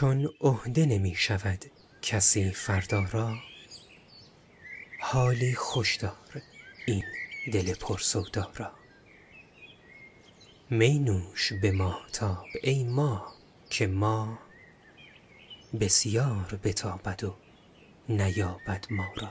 چون عهده نمی شود کسی فردا را حالی خوش دار این دل پر سودا را. می نوش به ماهتاب ای ما که ما بسیار بتابد و نیابد ما را.